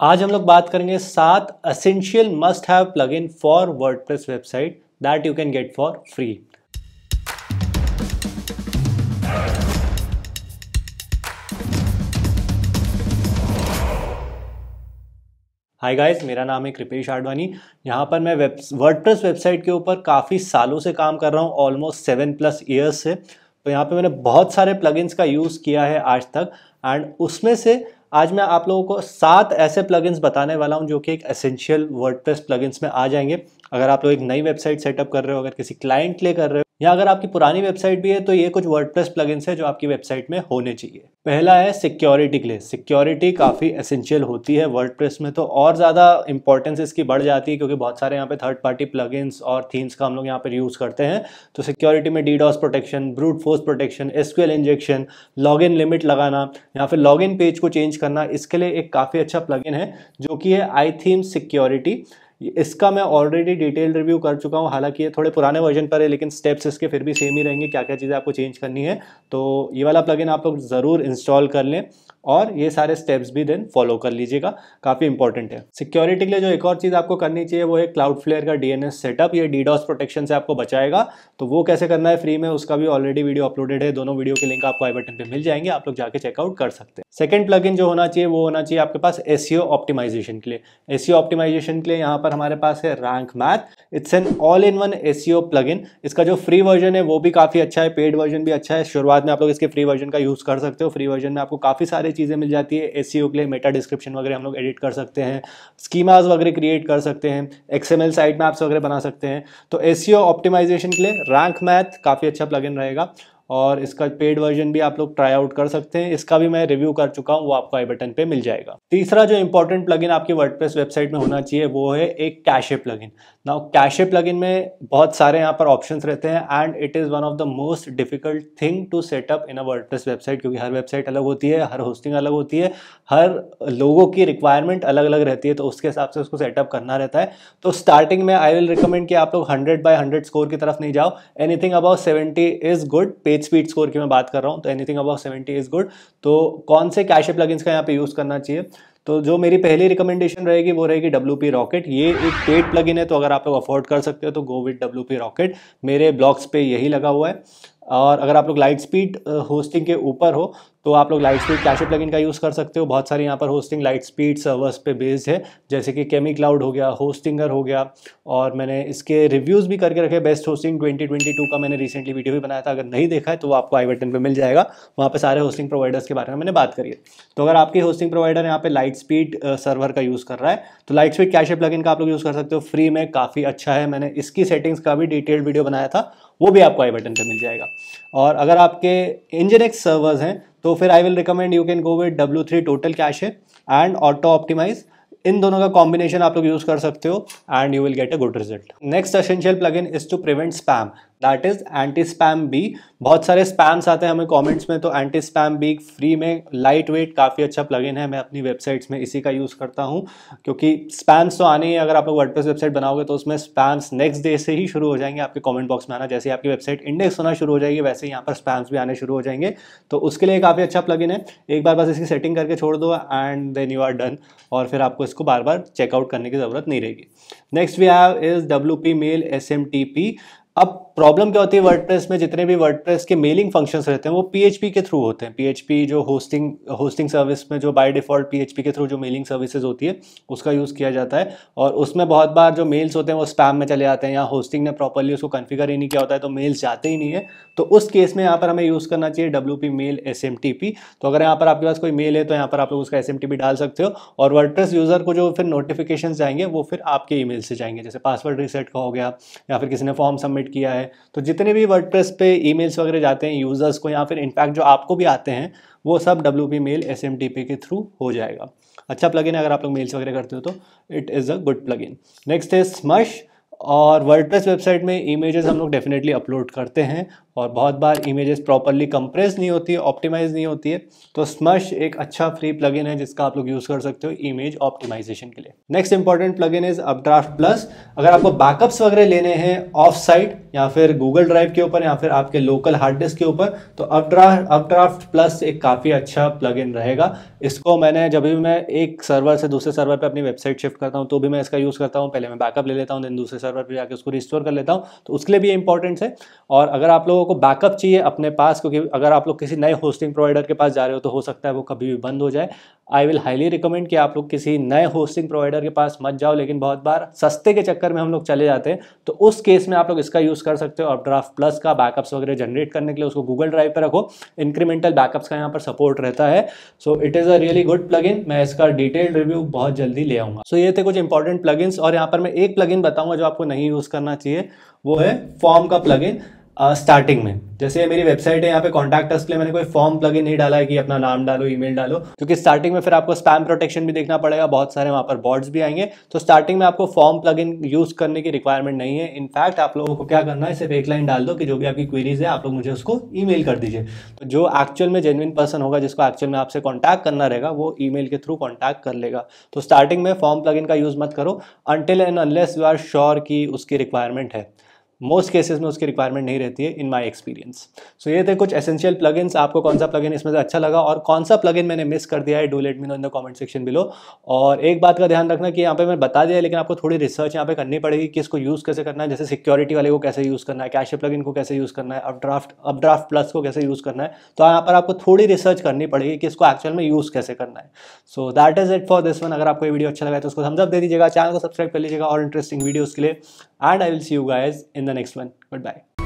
आज हम लोग बात करेंगे सात essential must have plugin for WordPress website that you can get for free hi guys मेरा नाम है कृपेश आडवाणी। यहाँ पर मैं वेब वर्डप्रेस वेबसाइट के ऊपर काफ़ी सालों से काम कर रहा हूँ ऑलमोस्ट सेवन प्लस ईयर्स से। तो यहाँ पे मैंने बहुत सारे प्लगइन्स का यूज़ किया है आज तक। एंड उसमें से आज मैं आप लोगों को सात ऐसे प्लगइन्स बताने वाला हूँ जो कि एक एसेंशियल वर्डप्रेस प्लगइन्स में आ जाएँगे। अगर आप लोग एक नई वेबसाइट सेटअप कर रहे हो, अगर किसी क्लाइंट लिए कर रहे हो या अगर आपकी पुरानी वेबसाइट भी है तो ये कुछ वर्डप्रेस प्लगइन्स है जो आपकी वेबसाइट में होने चाहिए। पहला है सिक्योरिटी के लिए सिक्योरिटी काफ़ी एसेंशियल होती है वर्डप्रेस में तो और ज़्यादा इंपॉर्टेंस इसकी बढ़ जाती है क्योंकि बहुत सारे यहाँ पे थर्ड पार्टी प्लगइन्स और थीम्स का हम लोग यहाँ पर यूज़ करते हैं। तो सिक्योरिटी में DDoS protection brute force protection SQL injection login limit लगाना, या फिर लॉगिन पेज को चेंज करना, इसके लिए एक काफ़ी अच्छा प्लगइन है, जो कि है आई थीम सिक्योरिटी इसका मैं ऑलरेडी डिटेल रिव्यू कर चुका हूँ, हालाँकि ये थोड़े पुराने वर्जन पर है, लेकिन स्टेप्स इसके फिर भी सेम ही रहेंगे क्या क्या चीज़ें आपको चेंज करनी है। तो ये वाला प्लगइन आप लोग ज़रूर इंस्टॉल कर लें। और ये सारे स्टेप्स भी देन फॉलो कर लीजिएगा। काफ़ी इंपॉर्टेंट है। सिक्योरिटी के लिए जो एक और चीज़ आपको करनी चाहिए, वो है क्लाउड फ्लेयर का डीएनएस सेटअप ये डीडॉस प्रोटेक्शन से आपको बचाएगा। तो वो कैसे करना है फ्री में, उसका भी ऑलरेडी वीडियो अपलोडेड है। दोनों वीडियो के लिंक आपको आई बटन पर मिल जाएँगे। आप लोग जाके चेकआउट कर सकते हैं। सेकंड प्लगइन जो होना चाहिए, वो होना चाहिए आपके पास एसीओ ऑप्टिमाइजेशन के लिए। एसीओ ऑप्टिमाइजेशन के लिए यहाँ पर हमारे पास है Rank Math it's an all in one SEO plugin इसका जो फ्री वर्जन है, वो भी काफ़ी अच्छा है। पेड वर्जन भी अच्छा है। शुरुआत में आप लोग इसके फ्री वर्जन का यूज़ कर सकते हो। फ्री वर्जन में आपको काफ़ी सारी चीज़ें मिल जाती है एस के लिए मेटा डिस्क्रिप्शन वगैरह हम लोग एडिट कर सकते हैं स्कीमाज वगैरह क्रिएट कर सकते हैं एक्सएमएल साइट मैप्स वगैरह बना सकते हैं। तो एस ऑप्टिमाइजेशन के लिए रैंक मैथ काफ़ी अच्छा प्लगइन रहेगा और इसका पेड वर्जन भी आप लोग ट्राई आउट कर सकते हैं। इसका भी मैं रिव्यू कर चुका हूँ, वो आपको आई बटन पे मिल जाएगा। तीसरा जो इंपॉर्टेंट प्लगइन आपकी वर्डप्रेस वेबसाइट में होना चाहिए, वो है एक cache plugin now cache plugin में बहुत सारे यहाँ पर ऑप्शंस रहते हैं and it is one of the most difficult thing to setup in a WordPress website क्योंकि हर वेबसाइट अलग होती है, हर होस्टिंग अलग होती है, हर लोगों की रिक्वायरमेंट अलग अलग रहती है तो उसके हिसाब से उसको सेटअप करना रहता है. तो स्टार्टिंग में आई विल रिकमेंड कि आप लोग हंड्रेड बाई हंड्रेड स्कोर की तरफ़ नहीं जाओ. Anything about seventy is good page speed score की मैं बात कर रहा हूँ तो anything about seventy is good तो कौन से कैशे प्लगइन्स का यहाँ पे यूज़ करना चाहिए? तो जो मेरी पहली रिकमेंडेशन रहेगी वो रहेगी डब्ल्यू पी रॉकेट ये एक पेड प्लगइन है तो अगर आप लोग अफोर्ड कर सकते हो तो go with W P Rocket मेरे ब्लॉग्स पे यही लगा हुआ है। और अगर आप लोग लाइट स्पीड होस्टिंग के ऊपर हो तो आप लोग लाइट स्पीड कैशे प्लगइन का यूज़ कर सकते हो। बहुत सारी यहाँ पर होस्टिंग लाइट स्पीड सर्वर्स पे बेस्ड है। जैसे कि केमी क्लाउड हो गया होस्टिंगर हो गया, और मैंने इसके रिव्यूज़ भी करके रखे बेस्ट होस्टिंग 2022 का मैंने रिसेंटली वीडियो भी बनाया था। अगर नहीं देखा है तो वो आपको आई बटन पर मिल जाएगा। वहाँ पर सारे होस्टिंग प्रोवाइडर्स के बारे में मैंने बात करी है। तो अगर आपकी होस्टिंग प्रोवाइडर यहाँ पे लाइट स्पीड सर्वर का यूज़ कर रहा है तो लाइट स्पीड कैशे प्लगइन का आप लोग यूज़ कर सकते हो। फ्री में काफ़ी अच्छा है। मैंने इसकी सेटिंग्स का भी डिटेल्ड वीडियो बनाया था। वो भी आपको आई बटन पर मिल जाएगा। और अगर आपके इंजनेक्स सर्वर्स हैं तो फिर I will recommend you can go with W three total cache है एंड ऑटो ऑप्टिमाइज इन दोनों का कॉम्बिनेशन आप लोग यूज़ कर सकते हो and you will get a good result next essential plugin is to prevent spam that is anti spam bee बहुत सारे स्पैम्स आते हैं हमें कमेंट्स में तो एंटी स्पैम बी फ्री में लाइट वेट काफ़ी अच्छा प्लगइन है, मैं अपनी वेबसाइट्स में इसी का यूज़ करता हूँ। क्योंकि स्पैम्स तो आने ही अगर आप लोग वर्डप्रेस वेबसाइट बनाओगे तो उसमें स्पैम्स नेक्स्ट डे से ही शुरू हो जाएँगे आपके कॉमेंट बॉक्स में आना। जैसे आपकी वेबसाइट इंडेक्स होना शुरू हो जाएगी, वैसे ही यहाँ पर स्पैम्स भी आने शुरू हो जाएँगे। तो उसके लिए काफ़ी अच्छा प्लगइन है। एक बार बस इसकी सेटिंग करके छोड़ दो and then you are done और फिर आपको इसको बार बार चेकआउट करने की ज़रूरत नहीं रहेगी। Next we have is W P mail S M T P अब प्रॉब्लम क्या होती है वर्डप्रेस में? जितने भी वर्डप्रेस के मेलिंग फ़ंक्शंस रहते हैं, वो पीएचपी के थ्रू होते हैं। पीएचपी जो होस्टिंग होस्टिंग सर्विस में जो बाय डिफ़ॉल्ट पीएचपी के थ्रू जो मेलिंग सर्विसेज़ होती है, उसका यूज़ किया जाता है। और उसमें बहुत बार जो मेल्स होते हैं, वो स्पैम में चले जाते हैं या होस्टिंग ने प्रॉपरली उसको कन्फिगर ही नहीं किया होता है तो मेल्स जाते ही नहीं है। तो उस केस में यहाँ पर हमें यूज़ करना चाहिए W P mail S M T P तो अगर यहाँ पर आपके पास कोई मेल है तो यहाँ पर आप लोग उसका एस एम टी पी डाल सकते हो। और वर्डप्रेस यूज़र को जो फिर नोटिफिकेशन जाएँगे, वो फिर आपके ई से जाएँगे। जैसे पासवर्ड रिसेट का हो गया, या फिर किसी ने फॉर्म सबमिट किया है तो जितने भी वर्ड प्रेस पे ईमेल्स वगैरह जाते हैं यूज़र्स को या फिर इनफैक्ट जो आपको भी आते हैं, वो सब W P mail S M T P के थ्रू हो जाएगा। अच्छा प्लगइन अगर आप लोग मेल्स वगैरह करते हो तो it is a good plugin next है स्मश और वर्डप्रेस वेबसाइट में इमेजेस हम लोग डेफिनेटली अपलोड करते हैं। और बहुत बार इमेजेस प्रॉपरली कंप्रेस नहीं होती है ऑप्टिमाइज नहीं होती है तो स्मश एक अच्छा फ्री प्लगइन है जिसका आप लोग यूज़ कर सकते हो इमेज ऑप्टिमाइजेशन के लिए। Next important plugin is UpdraftPlus अगर आपको बैकअप्स वगैरह लेने हैं ऑफ़ साइट या फिर गूगल ड्राइव के ऊपर या फिर आपके लोकल हार्ड डिस्क के ऊपर तो अपड्राफ्ट अपड्राफ्ट प्लस एक काफ़ी अच्छा प्लगइन रहेगा। इसको मैंने जब भी मैं एक सर्वर से दूसरे सर्वर पर अपनी वेबसाइट शिफ्ट करता हूँ तो भी मैं इसका यूज़ करता हूँ। पहले मैं बैकअप ले लेता हूँ देन दूसरे सर्वर पर जाकर उसको रिस्टोर कर लेता हूँ। तो उसके लिए भी इंपॉर्टेंट है। और अगर आप लोगों को बैकअप चाहिए अपने पास क्योंकि अगर आप लोग किसी नए होस्टिंग प्रोवाइडर के पास जा रहे हो तो हो सकता है वो कभी भी बंद हो जाए। आई विल हाईली रिकमेंड कि आप लोग किसी नए होस्टिंग प्रोवाइडर के पास मत जाओ लेकिन बहुत बार सस्ते के चक्कर में हम लोग चले जाते हैं तो उस केस में आप लोग इसका यूज़ कर सकते हो। ड्राफ्ट प्लस का बैकअप्स वगैरह जनरेट करने के लिए उसको गूगल ड्राइव पर रखो। इंक्रीमेंटल बैकअप्स का यहाँ पर सपोर्ट रहता है। So it is a really good plugin मैं इसका डिटेल्ड रिव्यू बहुत जल्दी ले आऊँगा। सो so, ये थे कुछ इंपॉर्टेंट प्लगइन्स और यहाँ पर मैं एक प्लगइन बताऊँगा जो आपको नहीं यूज़ करना चाहिए। वो है फॉर्म का प्लगइन स्टार्टिंग में। जैसे मेरी वेबसाइट है, यहाँ पे कॉन्टैक्ट के लिए मैंने कोई फॉर्म प्लगइन नहीं डाला है कि अपना नाम डालो ईमेल डालो, क्योंकि स्टार्टिंग में फिर आपको स्पैम प्रोटेक्शन भी देखना पड़ेगा, बहुत सारे वहाँ पर बॉर्ड्स भी आएँगे। तो स्टार्टिंग में आपको फॉर्म प्लगइन यूज़ करने की रिक्वायरमेंट नहीं है। इनफैक्ट आप लोगों को क्या करना है, सिर्फ़ एक लाइन डाल दो कि जो भी आपकी क्वेरीज है, आप लोग मुझे उसको ई कर दीजिए। तो जो एक्चुअल में जेनविन पर्सन होगा, जिसको एक्चुअल में आपसे कॉन्टैक्ट करना रहेगा, वो ई के थ्रू कॉन्टैक्ट कर लेगा। तो स्टार्टिंग में फॉर्म प्लगइन का यूज़ मत करो। Until and unless you are sure की उसकी रिक्वायरमेंट है। मोस्ट केसेस में उसकी रिक्वायरमेंट नहीं रहती है इन माय एक्सपीरियंस सो ये थे कुछ एसेंशियल प्लगइन्स आपको कौन सा प्लगइन इसमें से अच्छा लगा और कौन सा प्लगइन मैंने मिस कर दिया है do let me know in the comment section below और एक बात का ध्यान रखना कि यहाँ पे मैं बता दिया, लेकिन आपको थोड़ी रिसर्च यहाँ पे करनी पड़ेगी कि इसको यूज़ कैसे करना है. जैसे सिक्योरिटी वाले को कैसे यूज़ करना है कैश प्लगइन को कैसे यूज़ करना है अब ड्राफ्ट अब ड्राफ्ट प्लस को कैसे यूज़ करना है. तो यहाँ पर आपको थोड़ी रिसर्च करनी पड़ेगी कि इसको एक्चुअल में यूज़ कैसे करना है. So that is it for this one अगर आपको ये वीडियो अच्छा लगा तो उसको समझ दे दीजिएगा चैनल को सब्सक्राइब कर लीजिएगा और इंटरेस्टिंग वीडियोज़ के लिए. And I will see you guys in the next one Goodbye.